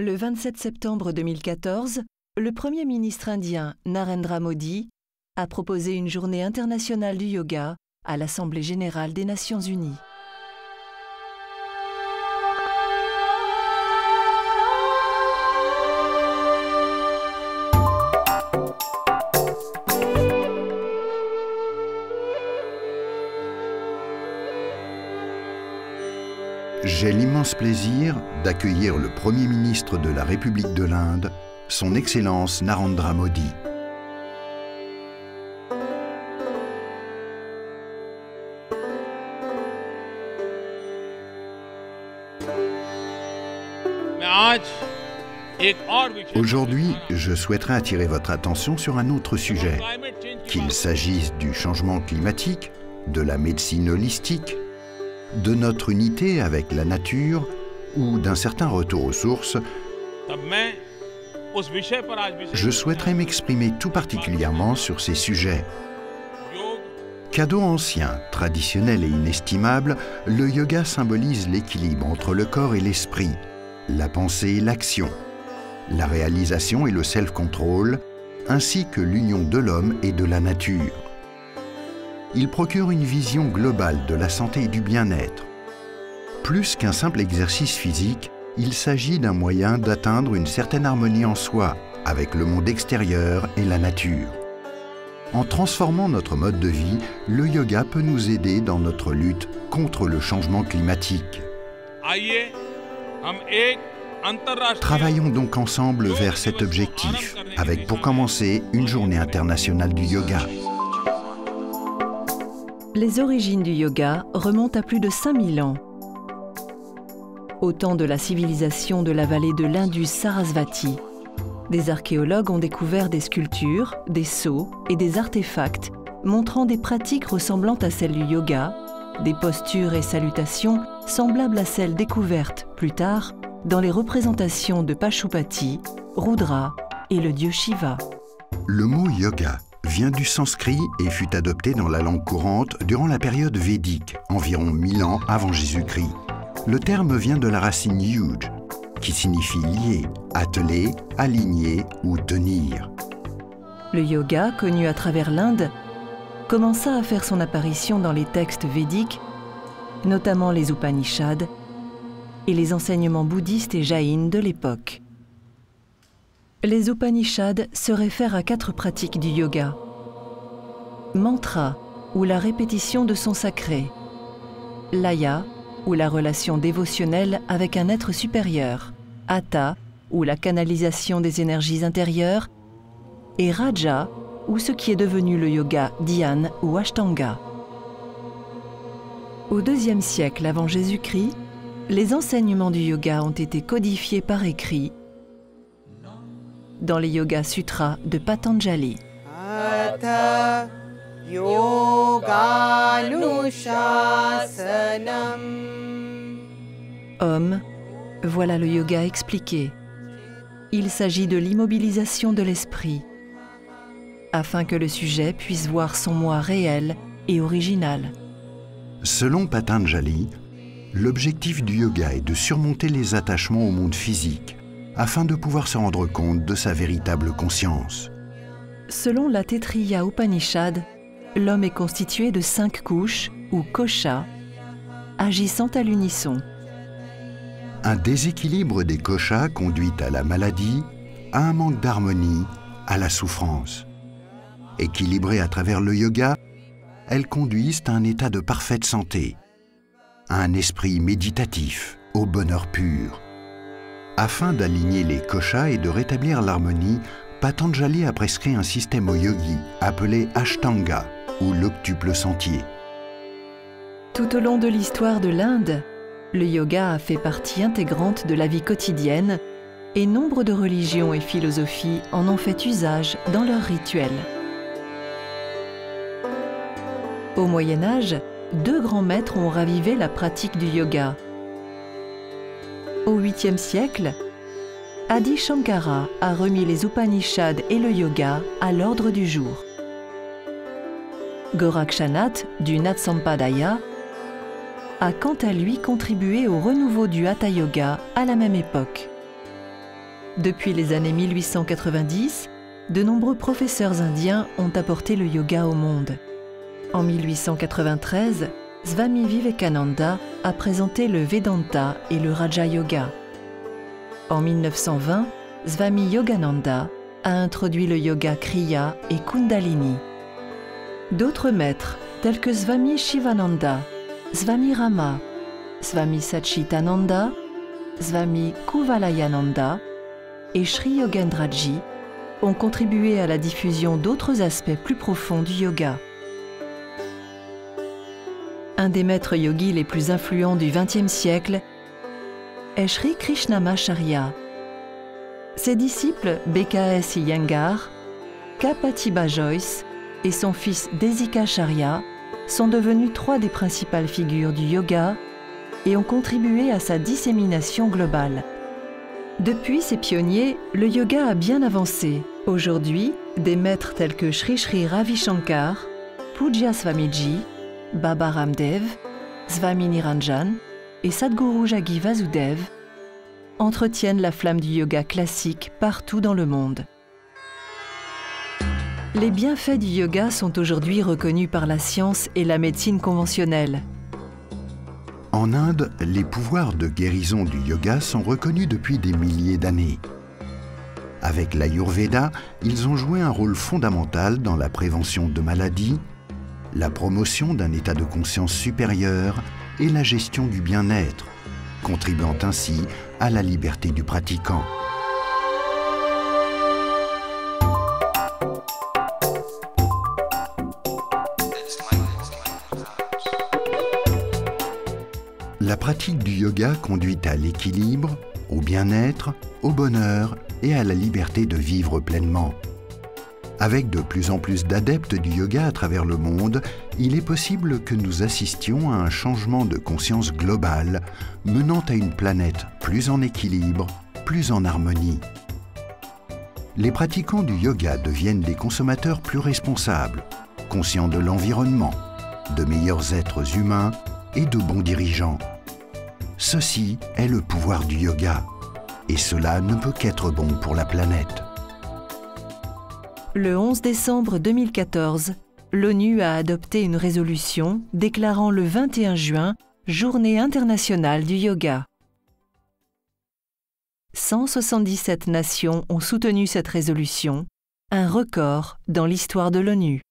Le 27 septembre 2014, le Premier ministre indien Narendra Modi a proposé une journée internationale du yoga à l'Assemblée générale des Nations unies. J'ai l'immense plaisir d'accueillir le Premier ministre de la République de l'Inde, Son Excellence Narendra Modi. Aujourd'hui, je souhaiterais attirer votre attention sur un autre sujet, qu'il s'agisse du changement climatique, de la médecine holistique, de notre unité avec la nature ou d'un certain retour aux sources, je souhaiterais m'exprimer tout particulièrement sur ces sujets. Cadeau ancien, traditionnel et inestimable, le yoga symbolise l'équilibre entre le corps et l'esprit, la pensée et l'action, la réalisation et le self-control, ainsi que l'union de l'homme et de la nature. Il procure une vision globale de la santé et du bien-être. Plus qu'un simple exercice physique, il s'agit d'un moyen d'atteindre une certaine harmonie en soi avec le monde extérieur et la nature. En transformant notre mode de vie, le yoga peut nous aider dans notre lutte contre le changement climatique. Travaillons donc ensemble vers cet objectif, avec pour commencer une journée internationale du yoga. Les origines du yoga remontent à plus de 5000 ans. Au temps de la civilisation de la vallée de l'Indus Sarasvati, des archéologues ont découvert des sculptures, des sceaux et des artefacts montrant des pratiques ressemblant à celles du yoga, des postures et salutations semblables à celles découvertes plus tard dans les représentations de Pashupati, Rudra et le dieu Shiva. Le mot yoga vient du sanskrit et fut adopté dans la langue courante durant la période védique, environ 1000 ans avant Jésus-Christ. Le terme vient de la racine yuj, qui signifie lier, atteler, aligner ou tenir. Le yoga, connu à travers l'Inde, commença à faire son apparition dans les textes védiques, notamment les Upanishads et les enseignements bouddhistes et jaïnes de l'époque. Les Upanishads se réfèrent à quatre pratiques du yoga. Mantra, ou la répétition de son sacré. Laya, ou la relation dévotionnelle avec un être supérieur. Hatha, ou la canalisation des énergies intérieures. Et Raja, ou ce qui est devenu le yoga Dhyan ou Ashtanga. Au IIe siècle avant Jésus-Christ, les enseignements du yoga ont été codifiés par écrit dans les Yoga Sutras de Patanjali. Homme, voilà le yoga expliqué. Il s'agit de l'immobilisation de l'esprit, afin que le sujet puisse voir son moi réel et original. Selon Patanjali, l'objectif du yoga est de surmonter les attachements au monde physique afin de pouvoir se rendre compte de sa véritable conscience. Selon la Tetriya Upanishad, l'homme est constitué de cinq couches, ou koshas, agissant à l'unisson. Un déséquilibre des koshas conduit à la maladie, à un manque d'harmonie, à la souffrance. Équilibrées à travers le yoga, elles conduisent à un état de parfaite santé, à un esprit méditatif, au bonheur pur. Afin d'aligner les koshas et de rétablir l'harmonie, Patanjali a prescrit un système au yogi appelé Ashtanga ou l'octuple sentier. Tout au long de l'histoire de l'Inde, le yoga a fait partie intégrante de la vie quotidienne et nombre de religions et philosophies en ont fait usage dans leurs rituels. Au Moyen Âge, deux grands maîtres ont ravivé la pratique du yoga, au 8e siècle, Adi Shankara a remis les Upanishads et le yoga à l'ordre du jour. Gorakshanath du Natsampadaya a quant à lui contribué au renouveau du Hatha Yoga à la même époque. Depuis les années 1890, de nombreux professeurs indiens ont apporté le yoga au monde. En 1893, Swami Vivekananda a présenté le Vedanta et le Raja Yoga. En 1920, Swami Yogananda a introduit le yoga Kriya et Kundalini. D'autres maîtres, tels que Swami Shivananda, Swami Rama, Swami Satchitananda, Swami Kuvalayananda et Sri Yogendraji, ont contribué à la diffusion d'autres aspects plus profonds du yoga. Un des maîtres yogis les plus influents du XXe siècle est Sri Krishnamacharya. Ses disciples BKS Iyengar, Kapatiba Joyce et son fils Desika Charya sont devenus trois des principales figures du yoga et ont contribué à sa dissémination globale. Depuis ces pionniers, le yoga a bien avancé. Aujourd'hui, des maîtres tels que Sri Sri Ravi Shankar, Pujya Swamiji, Baba Ramdev, Swami Niranjan et Sadhguru Jagi Vasudev entretiennent la flamme du yoga classique partout dans le monde. Les bienfaits du yoga sont aujourd'hui reconnus par la science et la médecine conventionnelle. En Inde, les pouvoirs de guérison du yoga sont reconnus depuis des milliers d'années. Avec l'Ayurveda, ils ont joué un rôle fondamental dans la prévention de maladies, la promotion d'un état de conscience supérieur et la gestion du bien-être, contribuant ainsi à la liberté du pratiquant. La pratique du yoga conduit à l'équilibre, au bien-être, au bonheur et à la liberté de vivre pleinement. Avec de plus en plus d'adeptes du yoga à travers le monde, il est possible que nous assistions à un changement de conscience globale menant à une planète plus en équilibre, plus en harmonie. Les pratiquants du yoga deviennent des consommateurs plus responsables, conscients de l'environnement, de meilleurs êtres humains et de bons dirigeants. Ceci est le pouvoir du yoga, et cela ne peut qu'être bon pour la planète. Le 11 décembre 2014, l'ONU a adopté une résolution déclarant le 21 juin Journée internationale du yoga. 177 nations ont soutenu cette résolution, un record dans l'histoire de l'ONU.